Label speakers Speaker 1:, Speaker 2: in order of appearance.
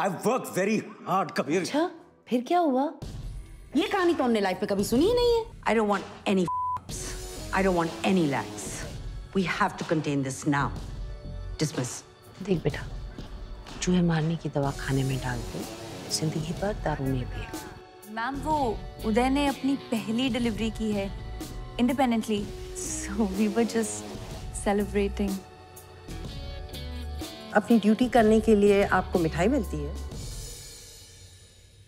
Speaker 1: I work very hard Kabir
Speaker 2: अच्छा फिर क्या हुआ ये कहानी तो हमने लाइफ में कभी सुनी ही नहीं है
Speaker 3: I don't want any f***s. I don't want any lies. We have to contain this now. Dismiss.
Speaker 2: देख बेटा चूहे मारने की दवा खाने में डाल दो ज़िंदगी भर दारू नहीं पिए
Speaker 4: मैम वो उदय ने अपनी पहली डिलीवरी की है independently so we were just celebrating
Speaker 5: अपनी ड्यूटी करने के लिए आपको मिठाई मिलती है?